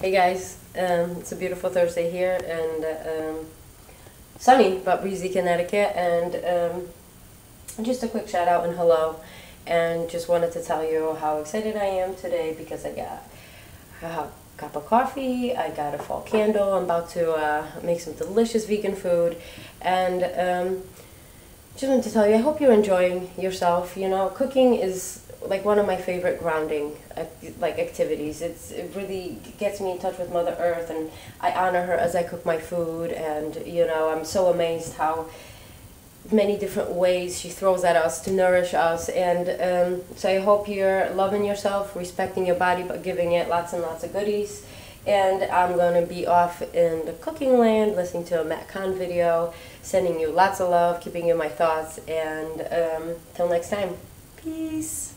Hey guys, um, it's a beautiful Thursday here and um, sunny but breezy Connecticut and um, just a quick shout out and hello. And just wanted to tell you how excited I am today because I got a cup of coffee, I got a fall candle, I'm about to uh, make some delicious vegan food. And um, just wanted to tell you I hope you're enjoying yourself. You know, cooking is like one of my favorite grounding like activities. It's it really gets me in touch with Mother Earth, and I honor her as I cook my food. And you know, I'm so amazed how many different ways she throws at us to nourish us. And um, so I hope you're loving yourself, respecting your body, but giving it lots and lots of goodies. And I'm going to be off in the cooking land, listening to a Matt Kahn video, sending you lots of love, keeping you in my thoughts, and um, till next time. Peace.